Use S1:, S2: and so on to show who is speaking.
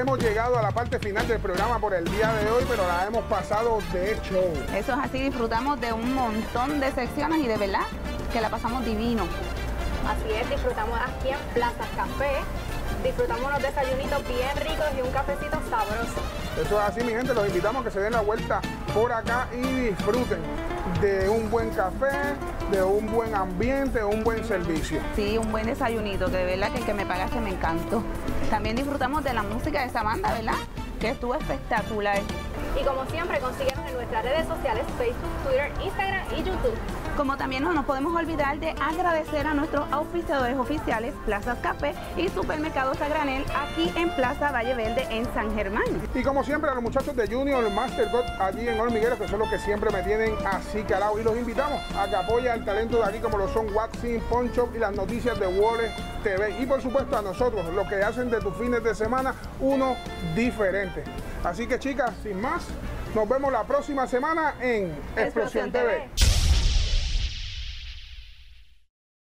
S1: Hemos llegado a la parte final del programa por el día de hoy, pero la hemos pasado de show.
S2: Eso es así, disfrutamos de un montón de secciones y de verdad que la pasamos divino.
S3: Así es, disfrutamos aquí en Plaza Café, disfrutamos unos desayunitos bien ricos y un cafecito sabroso.
S1: Eso es así, mi gente, los invitamos a que se den la vuelta por acá y disfruten de un buen café, de un buen ambiente, un buen servicio.
S2: Sí, un buen desayunito, que de verdad que el que me pagaste me encantó. También disfrutamos de la música de esa banda, ¿verdad? Que estuvo espectacular.
S3: Y como siempre, consíguenos en nuestras redes sociales, Facebook, Twitter, Instagram y YouTube.
S2: Como también no nos podemos olvidar de agradecer a nuestros auspiciadores oficiales, Plazas Café y Supermercados a aquí en Plaza Valle Verde en San Germán.
S1: Y como siempre a los muchachos de Junior Master God allí en Hormigueros, que son los que siempre me tienen así calado. Y los invitamos a que apoyen al talento de aquí como lo son Waxing, Poncho y las noticias de Wall TV. Y por supuesto a nosotros, los que hacen de tus fines de semana uno diferente. Así que chicas, sin más, nos vemos la próxima semana en Explosión, TV.